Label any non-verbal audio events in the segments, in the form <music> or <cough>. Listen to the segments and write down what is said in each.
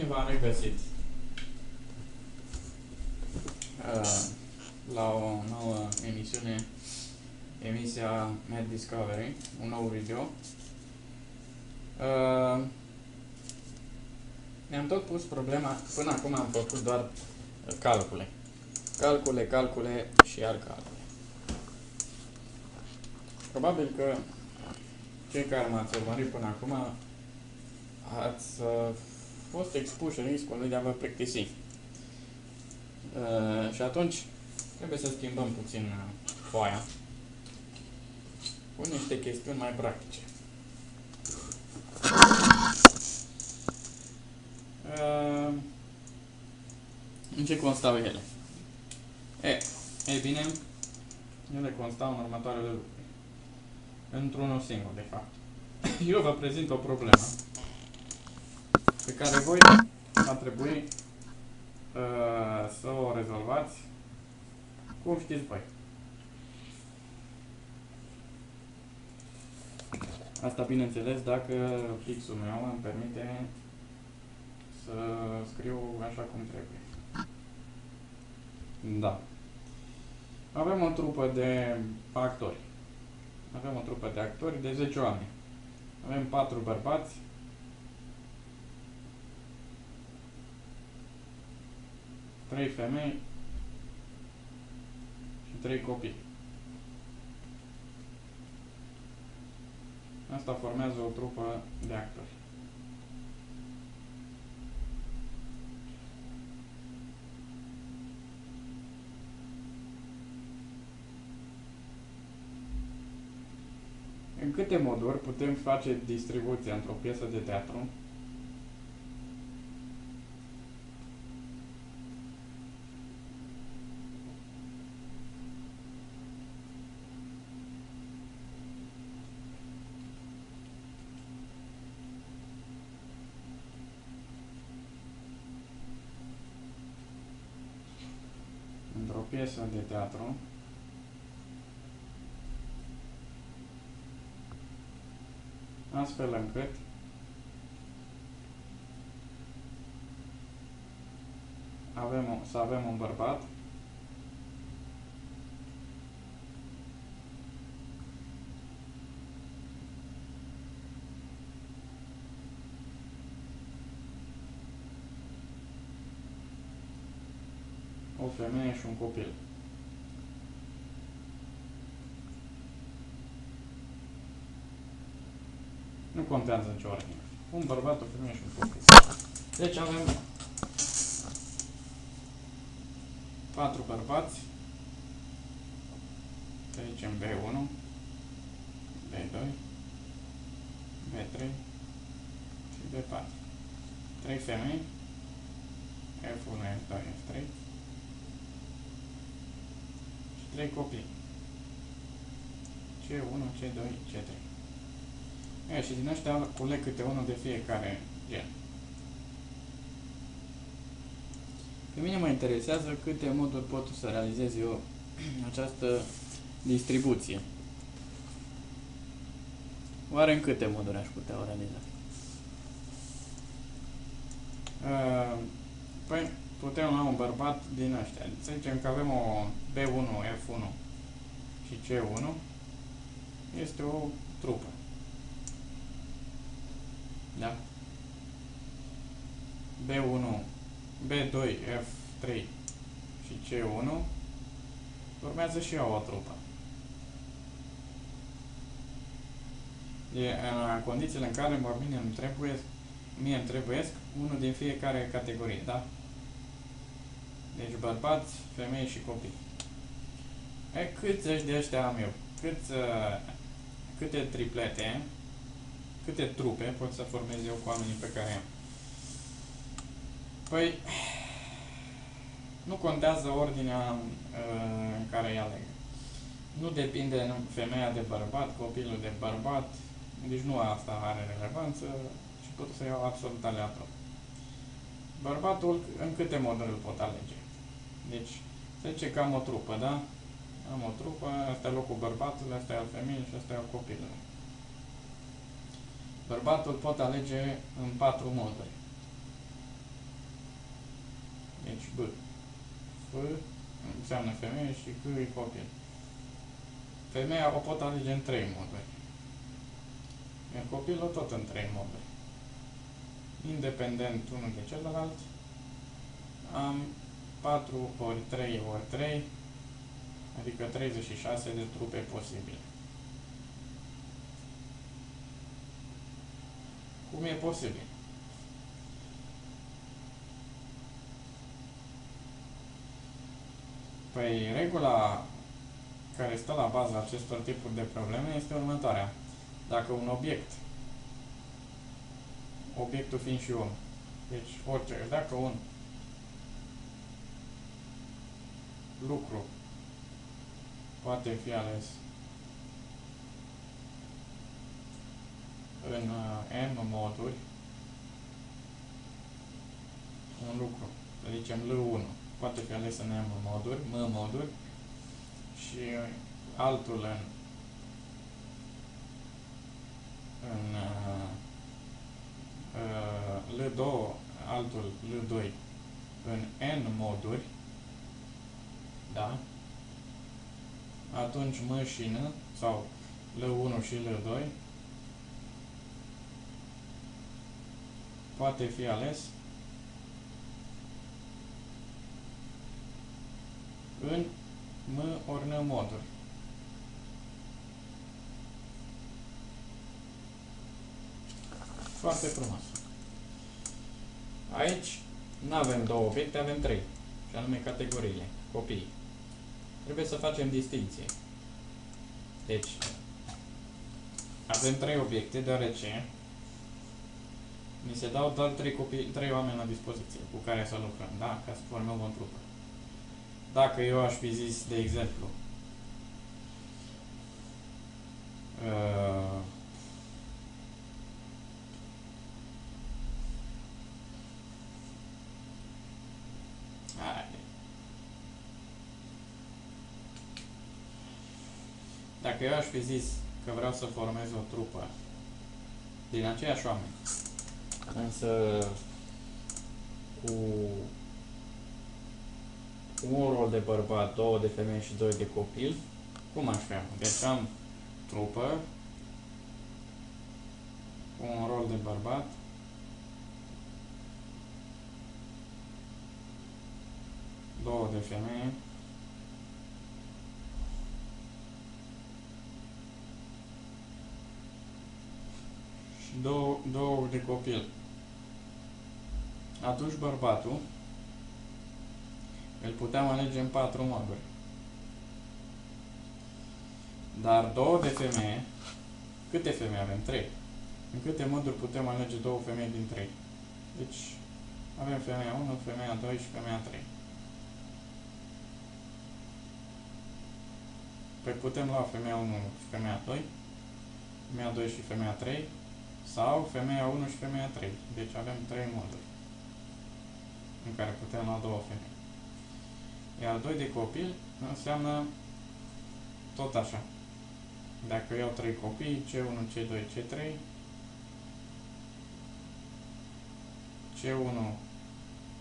Bine v-am regăsit uh, la o nouă emisiune, emisia Mad Discovery, un nou video. Uh, ne-am tot pus problema, până acum am făcut doar calcule. Calcule, calcule și iar calcule. Probabil că cei care m-ați urmărit până acum ați uh, fost expuși riscului de a vă plictisi. Uh, și atunci trebuie să schimbăm puțin uh, foaia cu niște chestiuni mai practice. Uh, în ce constau ele? E, e bine, ele constau în următoarele lucruri. Într-unul singur, de fapt. <coughs> Eu vă prezint o problemă pe care voi va trebui uh, să o rezolvați cum știți voi. Asta, bineînțeles, dacă fixul meu îmi permite să scriu așa cum trebuie. Da. Avem o trupă de actori. Avem o trupă de actori de 10 oameni. Avem 4 bărbați, trei femei și trei copii. Asta formează o trupă de actori. În câte moduri putem face distribuția într-o piesă de teatru într-o piesă de teatru. Astfel încât avem o, să avem un bărbat femeie și un copil. Nu contează în ce ordine. Un bărbat, o femeie și un copil. Deci avem patru bărbați. Să zicem B1, B2, B3 și B4. Trei femei, F1, F2, F3 și trei copii. C1, C2, C3. E, și din ăștia culeg câte unul de fiecare gen. Pe mine mă interesează câte moduri pot să realizez eu această distribuție. Oare în câte moduri aș putea o realiza? Uh, păi, putem lua un bărbat din ăștia. Să zicem că avem o B1, F1 și C1. Este o trupă. Da? B1, B2, F3 și C1 urmează și eu o trupă. E în condițiile în care mie îmi trebuie, mie îmi trebuie unul din fiecare categorie, da? Deci bărbați, femei și copii. E, câți de ăștia am eu? Câți, uh, câte triplete câte trupe pot să formez eu cu oamenii pe care am? Păi, nu contează ordinea uh, în care îi aleg. Nu depinde femeia de bărbat, copilul de bărbat, deci nu asta are relevanță și pot să iau absolut aleator. Bărbatul în câte moduri îl pot alege? Deci, se zice că am o trupă, da? Am o trupă, asta e locul bărbatului, asta e al femeii și asta e al copilului. Bărbatul pot alege în patru moduri. Deci B. F înseamnă femeie și C e copil. Femeia o pot alege în trei moduri. Iar copilul tot în trei moduri. Independent unul de celălalt, am 4 ori 3 ori 3, adică 36 de trupe posibile. Cum e posibil? Păi, regula care stă la baza acestor tipuri de probleme este următoarea. Dacă un obiect, obiectul fiind și om, deci orice, dacă un lucru poate fi ales în uh, N moduri, un lucru, să zicem L1, poate fi ales în M moduri, M moduri, și altul în, în uh, uh, L2, altul L2 în N moduri, da? Atunci M și N, sau L1 și L2, poate fi ales în M ori N moduri. Foarte frumos. Aici nu avem două obiecte, avem trei, și anume categoriile, copii. Trebuie să facem distinție. Deci, avem trei obiecte, deoarece ni se dau doar trei, copii, trei oameni la dispoziție cu care să lucrăm, da? Ca să formăm o trupă. Dacă eu aș fi zis, de exemplu, uh, Dacă eu aș fi zis că vreau să formez o trupă din aceiași oameni, însă cu un rol de bărbat, două de femei și doi de copil, cum aș fi? Deci am trupă cu un rol de bărbat, două de femeie, și două, două de copil. Atunci bărbatul îl puteam alege în patru moduri. Dar două de femeie, câte femei avem? Trei. În câte moduri putem alege două femei din trei? Deci avem femeia 1, femeia 2 și femeia 3. Păi putem lua femeia 1 și femeia 2, femeia 2 și femeia 3, sau femeia 1 și femeia 3. Deci avem 3 moduri în care putem lua două femei. Iar 2 de copil înseamnă tot așa. Dacă iau 3 copii, C1, C2, C3, C1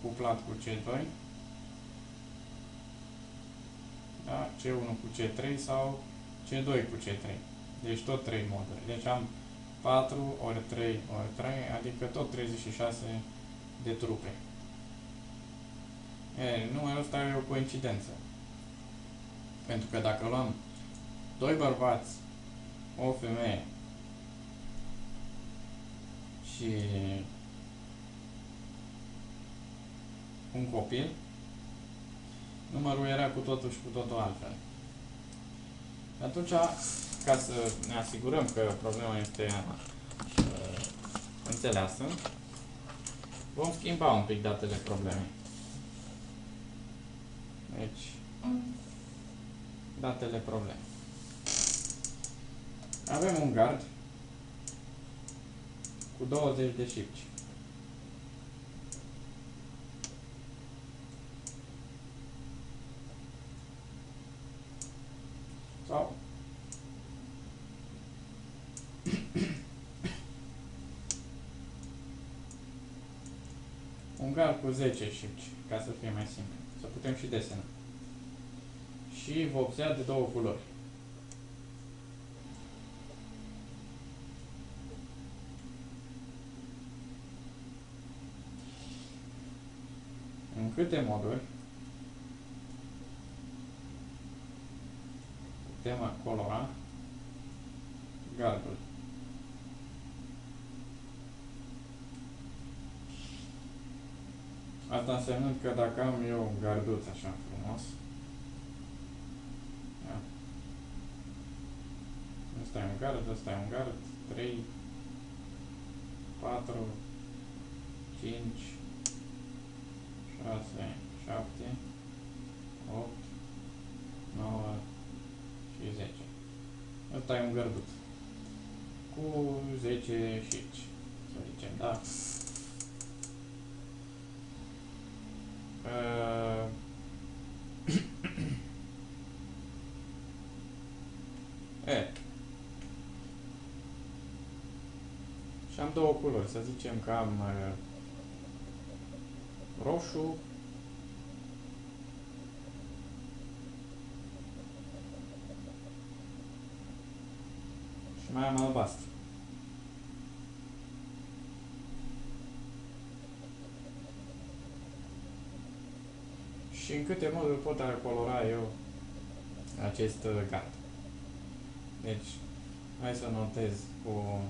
cuplat cu C2, da? C1 cu C3 sau C2 cu C3. Deci tot 3 moduri. Deci am 4 ori 3 ori 3, adică tot 36 de trupe. E, numărul ăsta e o coincidență. Pentru că dacă luăm doi bărbați, o femeie și un copil, numărul era cu totul și cu totul altfel. Atunci, ca să ne asigurăm că problema este uh, înțeleasă, vom schimba un pic datele problemei. Deci, datele probleme. Avem un gard cu 20 de șipci. Sau un gard cu 10 șipci, ca să fie mai simplu. Să putem și desena. Și vopsea de două culori. În câte moduri putem colora gardul. Asta însemnând că dacă am eu un garduț așa frumos, ia. ăsta e un gard, ăsta e un gard, 3, 4, 5, 6, 7, 8, 9 și 10. Ăsta e un gărduț. Cu 10 șici, să zicem, da? Uh, e. Și am două culori, să zicem că am uh, roșu și mai am albastru. Și în câte moduri pot colora eu acest uh, gard. Deci, hai să notez cu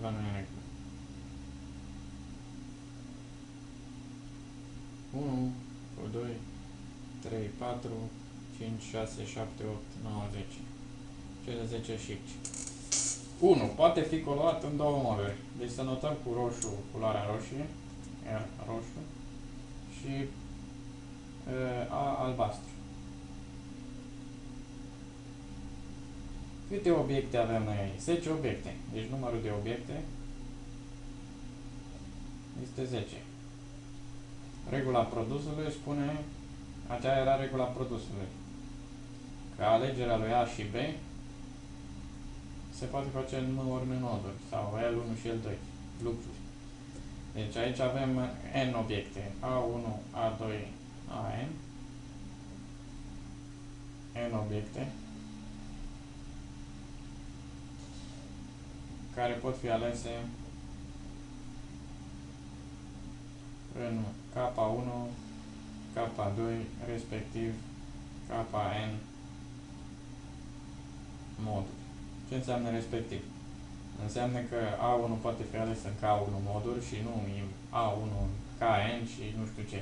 ceva nu e regulă. 1, 2, 3, 4, 5, 6, 7, 8, 9, 10. Cele 10 șipci. 1. Poate fi colorat în două moduri. Deci să notăm cu roșu culoarea roșie, iar roșu, și e, a albastru. Câte obiecte avem noi aici? 10 obiecte. Deci numărul de obiecte este 10. Regula produsului spune, aceea era regula produsului, că alegerea lui A și B se poate face în urme noduri sau L1 și L2 lucruri. Deci aici avem N obiecte, A1, A2, AN, N obiecte, care pot fi alese în K1, K2, respectiv KN modul. Ce înseamnă respectiv? Înseamnă că A1 poate fi ales în K1 moduri și nu A1 în KN și nu știu ce.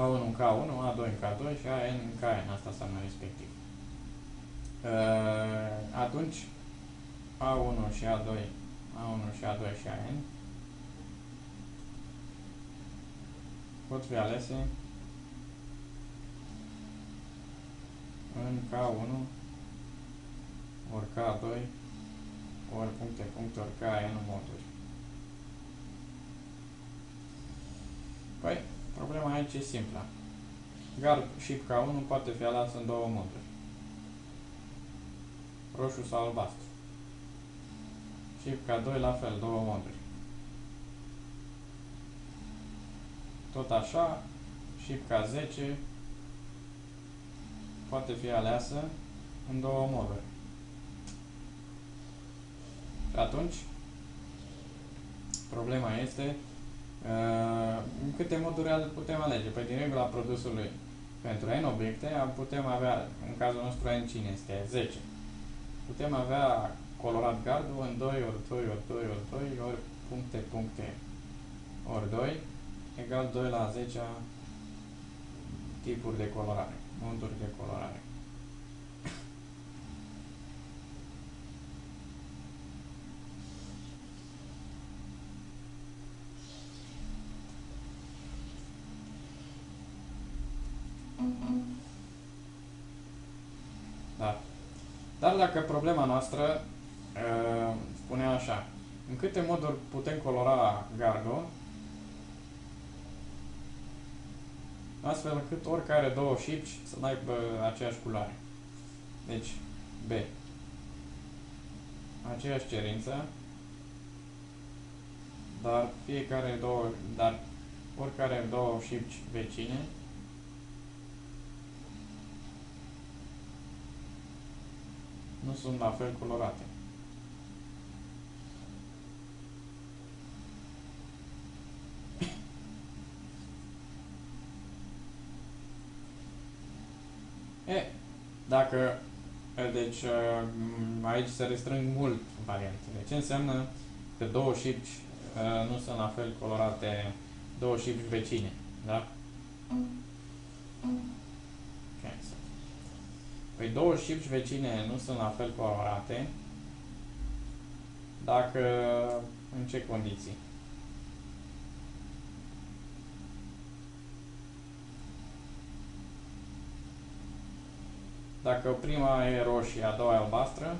A1 în K1, A2 în K2 și AN în KN. Asta înseamnă respectiv. Uh, atunci, A1 și A2, A1 și A2 și AN pot fi alese în K1 ori K2, ori puncte, puncte, ori K, N moduri. Păi, problema aici e simplă. Gard și K1 poate fi ales în două moduri. Roșu sau albastru. Și K2 la fel, două moduri. Tot așa, și K10 poate fi aleasă în două moduri. Și atunci, problema este uh, în câte moduri putem alege. Păi din regula produsului pentru n obiecte putem avea, în cazul nostru n cine este 10. Putem avea colorat gardul în 2 ori 2 ori 2 ori 2 ori puncte puncte ori 2 egal 2 la 10 tipuri de colorare, moduri de colorare. Da. Dar dacă problema noastră uh, spune așa, în câte moduri putem colora gardul, astfel încât oricare două șipci să aibă aceeași culoare. Deci, B. aceeași cerință, dar fiecare două, dar oricare două șipci vecine nu sunt la fel colorate. E, dacă, deci aici se restrâng mult variantele. Ce înseamnă că două șipci nu sunt la fel colorate, două șipci vecine, da? Păi două șipci vecine nu sunt la fel colorate dacă în ce condiții? Dacă prima e roșie, a doua e albastră,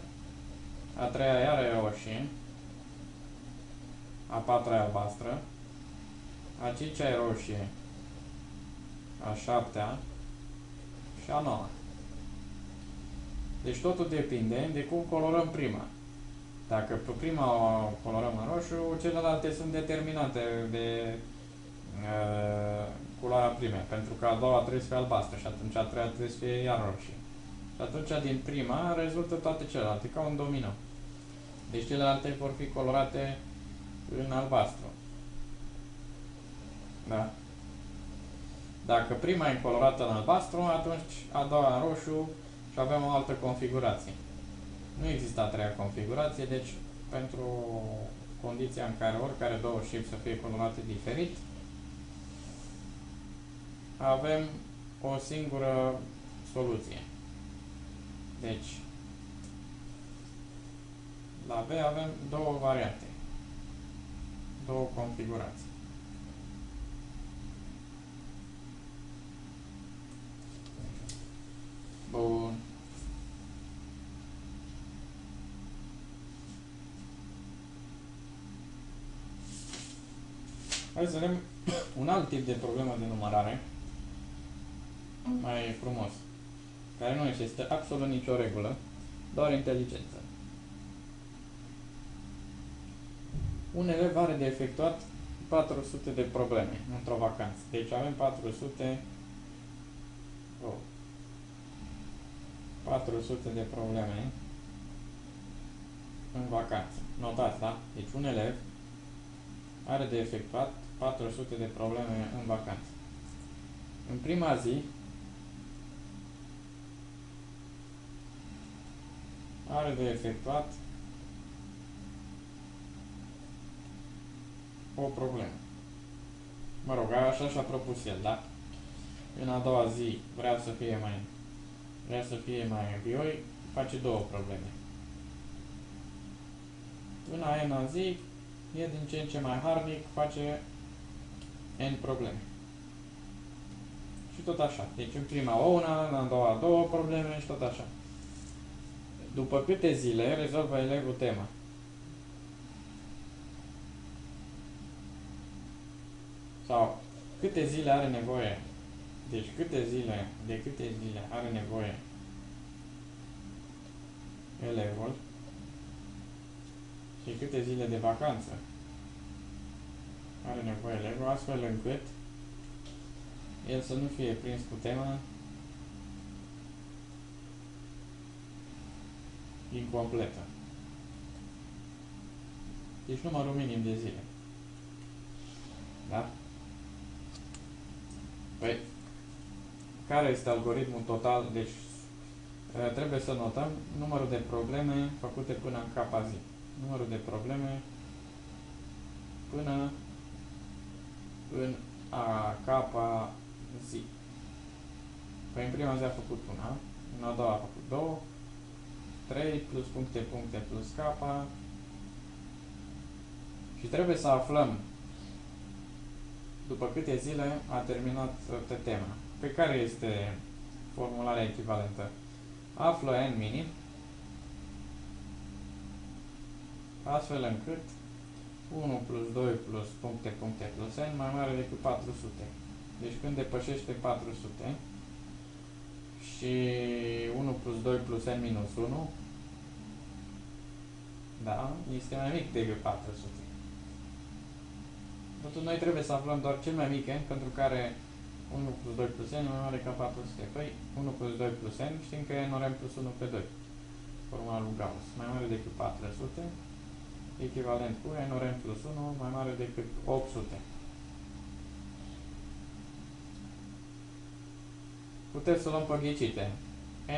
a treia iară e roșie, a patra e albastră, a cincea e roșie, a șaptea și a noua. Deci totul depinde de cum colorăm prima. Dacă pe prima o colorăm în roșu, celelalte sunt determinate de uh, culoarea prime, pentru că a doua trebuie să fie albastră și atunci a treia trebuie să fie iar roșie. Și atunci din prima rezultă toate celelalte, ca un domino. Deci celelalte vor fi colorate în albastru. Da? Dacă prima e colorată în albastru, atunci a doua în roșu, și avem o altă configurație. Nu există a treia configurație, deci pentru condiția în care oricare două șipi să fie colorate diferit, avem o singură soluție. Deci, la B avem două variante, două configurații. Bun. Hai să vedem un alt tip de problemă de numărare mai frumos, care nu este absolut nicio regulă, doar inteligență. Un elev are de efectuat 400 de probleme într-o vacanță. Deci avem 400 oh, 400 de probleme în vacanță. Notați, da? Deci un elev are de efectuat 400 de probleme în vacanță. În prima zi are de efectuat o problemă. Mă rog, așa și-a propus el, da? În a doua zi vrea să fie mai vrea să fie mai bioi, face două probleme. În a n zi, e din ce în ce mai harnic, face n probleme. Și tot așa. Deci în prima o una, în a doua două probleme și tot așa. După câte zile rezolvă elevul tema? Sau câte zile are nevoie deci câte zile, de câte zile are nevoie elevul și câte zile de vacanță are nevoie elevul, astfel încât el să nu fie prins cu tema incompletă. Deci numărul minim de zile. Da? Păi, care este algoritmul total, deci trebuie să notăm numărul de probleme făcute până în capa zi. Numărul de probleme până în a capa zi. Păi în prima zi a făcut una, în a doua a făcut două, 3 plus puncte, puncte plus capa și trebuie să aflăm după câte zile a terminat tema pe care este formularea echivalentă? Află n minim astfel încât 1 plus 2 plus puncte, puncte plus n mai mare decât 400. Deci când depășește 400 și 1 plus 2 plus n minus 1 Da? Este mai mic decât 400. Totuși noi trebuie să aflăm doar cel mai mic n pentru care 1 plus 2 plus n mai mare ca 400. Păi 1 plus 2 plus n știm că e n ori n plus 1 pe 2. Formula lui Gauss. Mai mare decât 400. Echivalent cu n ori n plus 1 mai mare decât 800. Puteți să luăm pe ghicite.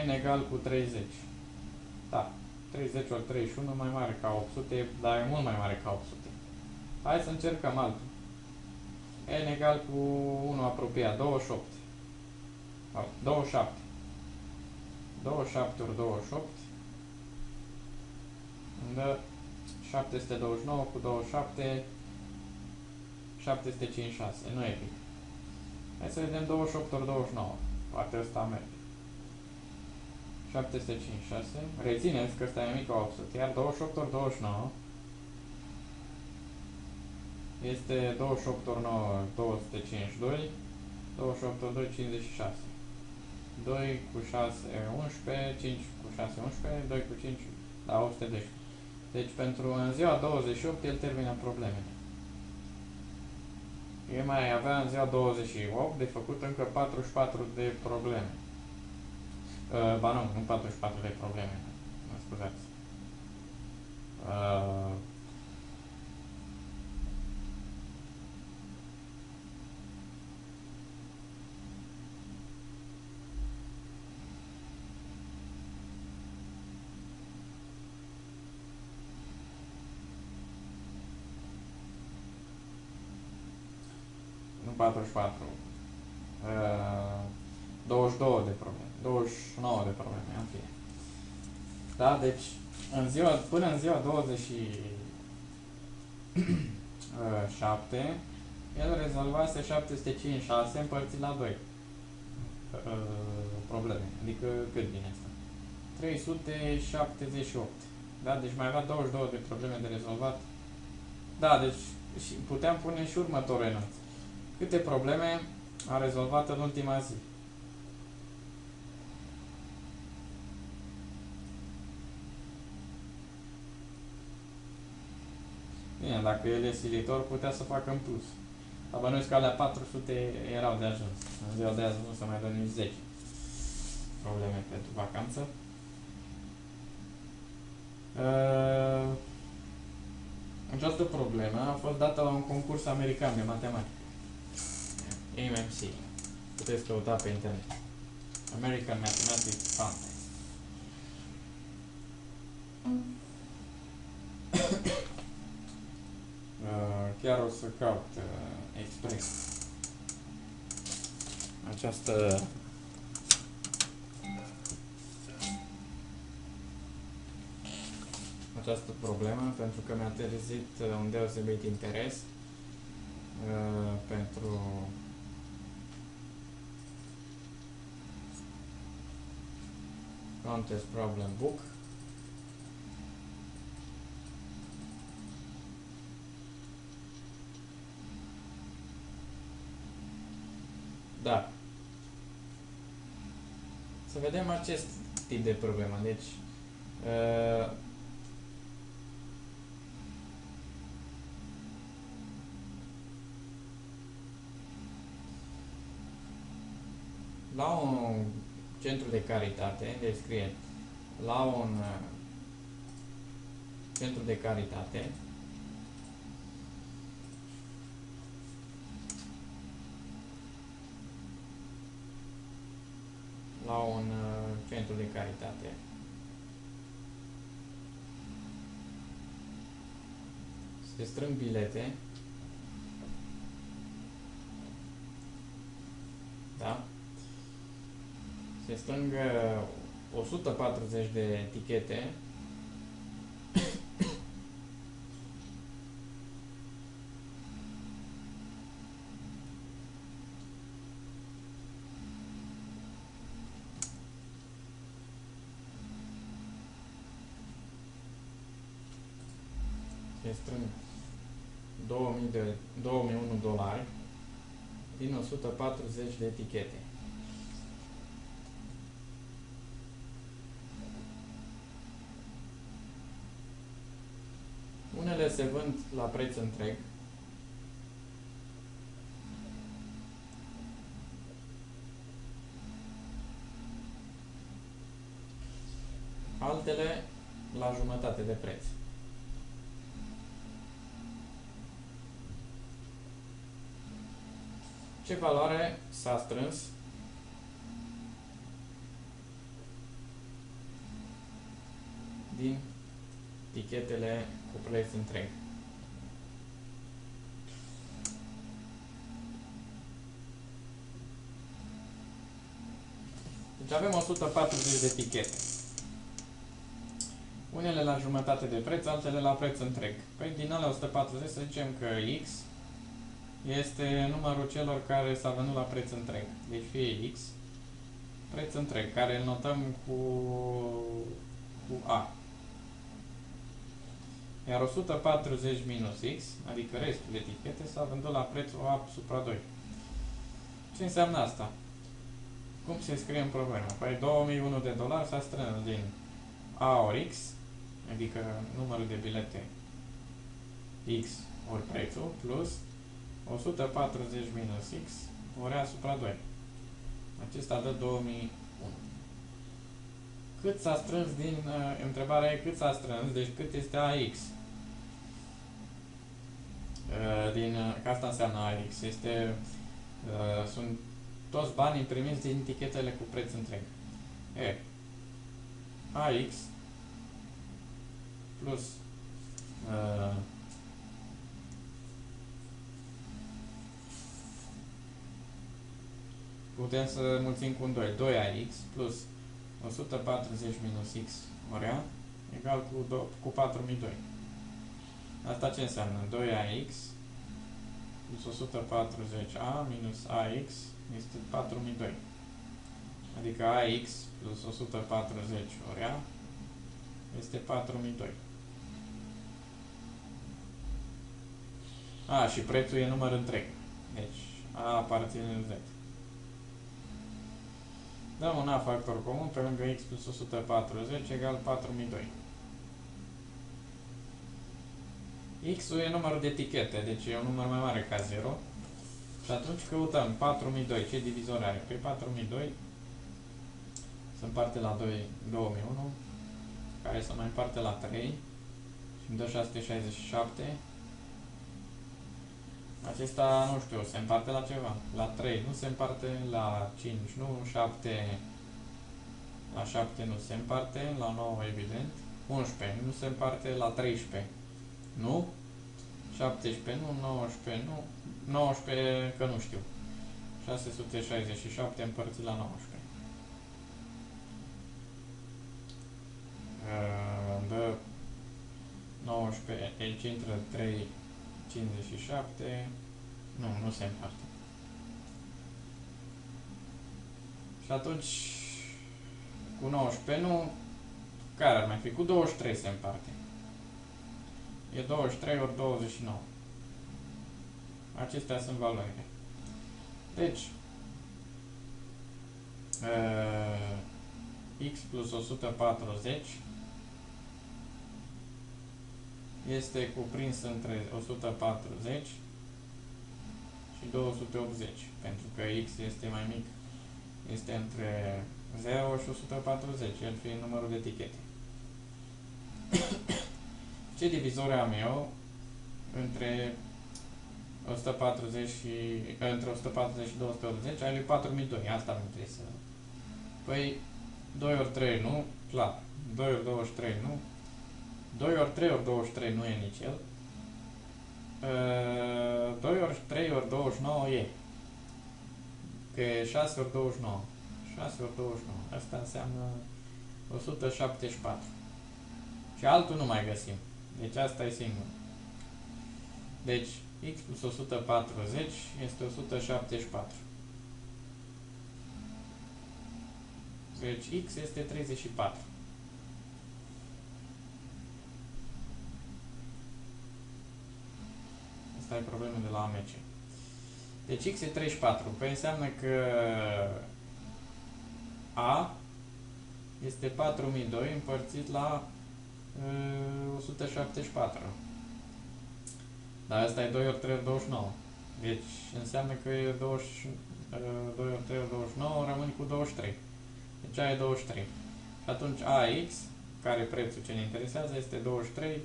n egal cu 30. Da. 30 ori 31 mai mare ca 800, dar e mult mai mare ca 800. Hai să încercăm altul. n egal cu 1 apropiat, 28. 27. 27 ori 28 îmi dă 729 cu 27 756. Nu e bine. Hai să vedem 28 ori 29. Poate ăsta merge. 756. Rețineți că ăsta e mic 800. Iar 28 ori 29 este 28 ori 9, 252. 28 ori 2, 56. 2 cu 6, 11, 5 cu 6, 11, 2 cu 5, la 812. Deci pentru în ziua 28 el termină problemele. El mai avea în ziua 28 de făcut încă 44 de probleme. Uh, ba nu, nu 44 de probleme. Mă scuzați. Uh, nu 44. Uh, 22 de probleme. 29 de probleme, în fine. Da, deci în ziua, până în ziua 27 el rezolvase 756 împărțit la 2 uh, probleme. Adică cât vine asta? 378. Da, deci mai avea 22 de probleme de rezolvat. Da, deci și puteam pune și următorul enunț. Câte probleme a rezolvat în ultima zi? Bine, dacă el e silitor, putea să facă în plus. Dar bănuiesc că alea 400 erau de ajuns. În ziua de azi nu se mai dă nici 10 probleme pentru vacanță. Uh, această problemă a fost dată la un concurs american de matematică. AMC. Puteți căuta pe internet. American Mathematics Contest. <coughs> Uh, chiar o să caut uh, expres această această problemă pentru că mi-a trezit uh, un deosebit interes uh, pentru contest problem book Da. Să vedem acest tip de problemă. Deci, uh, la un centru de caritate, deci scrie la un uh, centru de caritate, la un uh, centru de caritate. Se strâng bilete. Da? Se strâng 140 de etichete se strâng 2000 de, 2001 dolari din 140 de etichete. Altele se vând la preț întreg. Altele la jumătate de preț. Ce valoare s-a strâns din tichetele cu preț întreg. Deci avem 140 de etichete. Unele la jumătate de preț, altele la preț întreg. Păi din alea 140 să zicem că X este numărul celor care s-a vândut la preț întreg. Deci fie X, preț întreg, care îl notăm cu, cu A. Iar 140 minus X, adică restul de etichete, s-a vândut la prețul A supra 2. Ce înseamnă asta? Cum se scrie în problemă? Păi 2001 de dolari s-a strâns din A ori X, adică numărul de bilete X ori prețul, plus 140 minus X ori A supra 2. Acesta dă 2001. Cât s-a strâns din... Uh, întrebarea e cât s-a strâns, deci cât este AX. Uh, din, uh, că asta înseamnă AX. Este, uh, sunt toți banii primiți din etichetele cu preț întreg. E, AX plus uh, putem să mulțim cu un 2. 2ax plus 140 minus x ori a egal cu, cu 4002. Asta ce înseamnă? 2ax plus 140a minus ax este 4002. Adică ax plus 140 ori a este 4002. A, și prețul e număr întreg. Deci, A aparține Z. Dăm un A factor comun pe lângă x plus 140 egal 4002. X-ul e numărul de etichete, deci e un număr mai mare ca 0. Și atunci căutăm 4002, ce divizor are? Pe 4002 se împarte la 2, 2001, care se mai împarte la 3 și îmi dă 667. Acesta, nu știu, se împarte la ceva. La 3 nu se împarte, la 5 nu, 7 la 7 nu se împarte, la 9 evident, 11 nu se împarte, la 13 nu, 17 nu, 19 nu, 19 că nu știu. 667 împărțit la 19. Îmi dă 19, deci intră 3, 57, nu, nu se împarte. Și atunci, cu 19 nu, care ar mai fi? Cu 23 se împarte. E 23 ori 29. Acestea sunt valorile. Deci, uh, x plus 140 este cuprins între 140 și 280, pentru că x este mai mic, este între 0 și 140, el fiind numărul de etichete. Ce divizor am eu între 140 și, între 140 și 280? Ai lui 4002, asta mi interesează. Păi, 2 ori 3 nu, clar. 2 ori 23 nu. 2 ori 3 ori 23 nu e nici el. 2 ori 3 ori 29 e. Că e 6 ori 29. 6 ori 29. Asta înseamnă 174. Și altul nu mai găsim. Deci asta e singur. Deci, x plus 140 este 174. Deci x este 34. Asta e problema de la AMC. Deci x e 34. Păi înseamnă că A este 4002 împărțit la uh, 174. Dar asta e 2 ori 3 ori 29. Deci înseamnă că e 20, 2 ori 3 ori 29 rămâne cu 23. Deci aia e 23. Și atunci AX, care prețul ce ne interesează, este 23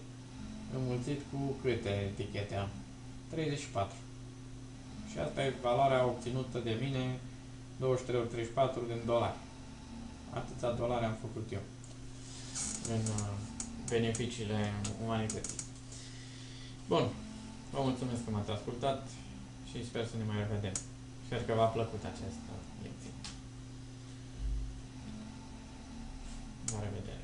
înmulțit cu câte etichete am? 34. Și asta e valoarea obținută de mine 23 ori 34 din dolari. Atâția dolari am făcut eu în uh, beneficiile umanității. Bun. Vă mulțumesc că m-ați ascultat și sper să ne mai revedem. Sper că v-a plăcut această lecție. La revedere!